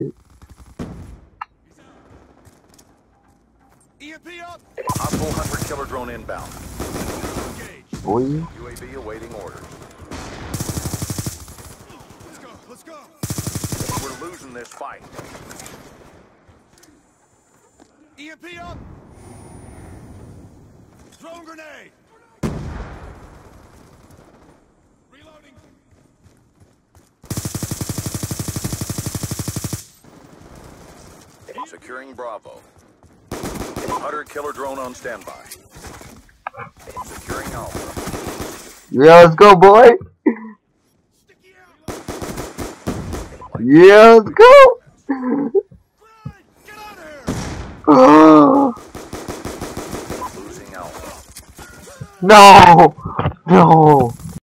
EMP up. Hunter killer drone inbound. Engage. Boy. UAV awaiting orders. Let's go. Let's go. We're losing this fight. EMP up. Drone grenade. Securing Bravo. Hunter killer drone on standby. Securing Alpha. Yeah, let's go, boy. Yeah, let's go. Grenade. Get out of here. Losing Alpha. no, no.